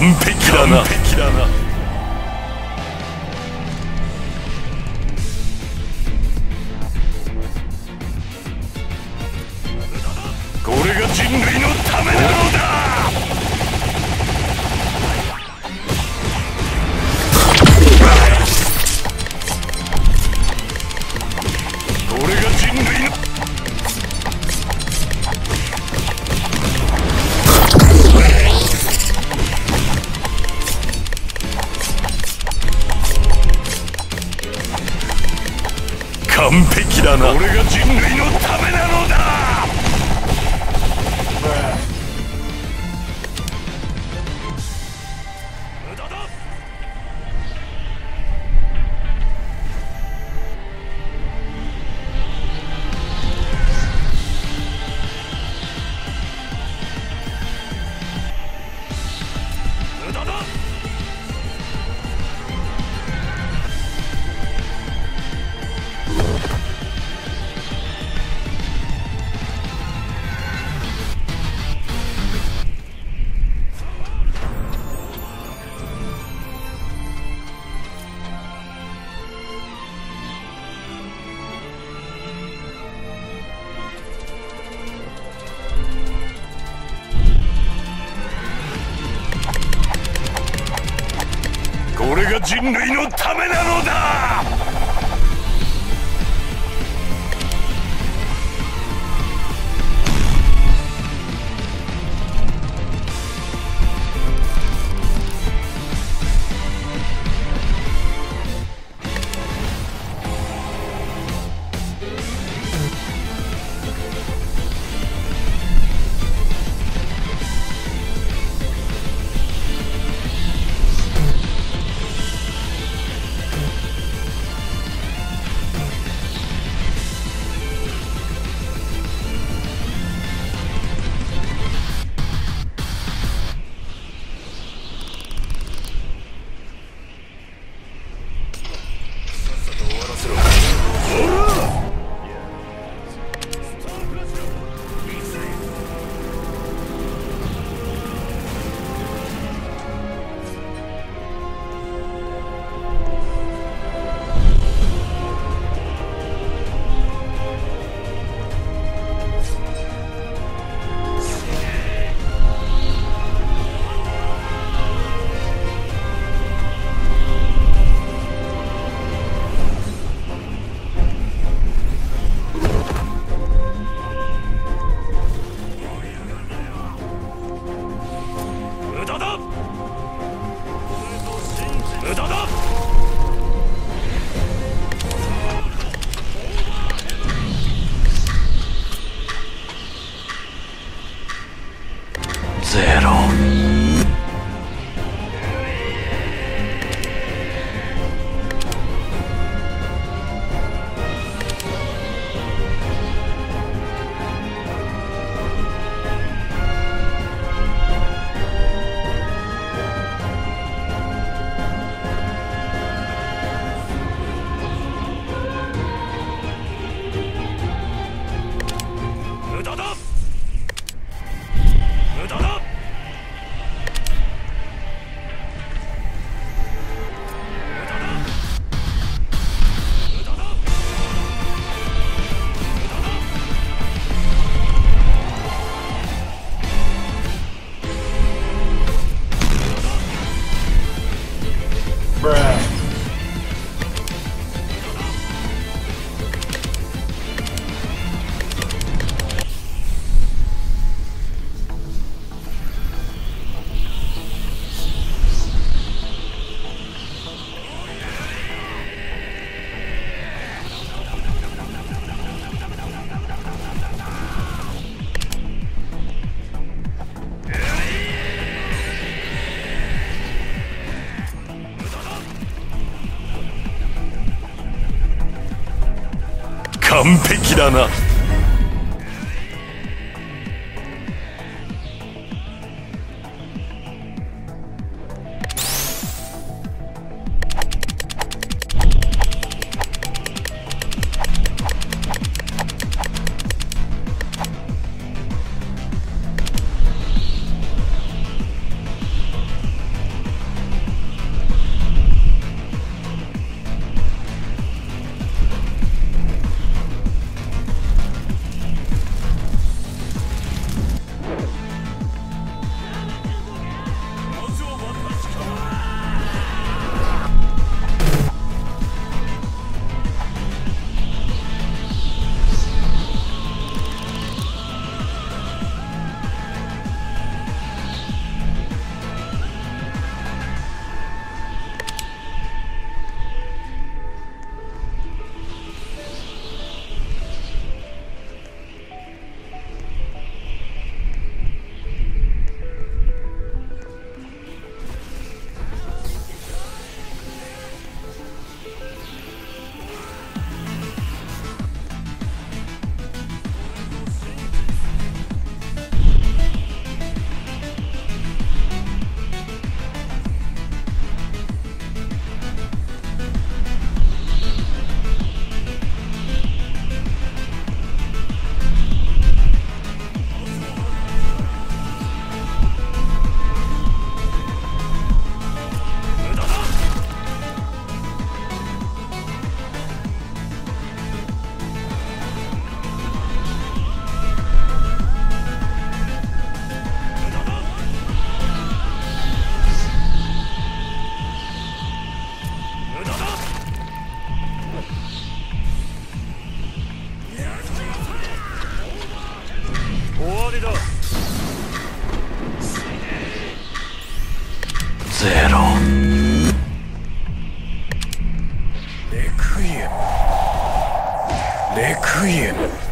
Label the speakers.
Speaker 1: 完璧だな。これが人類のためだ完璧だな。俺が人類の人類のためなのだ。気だな。Korean.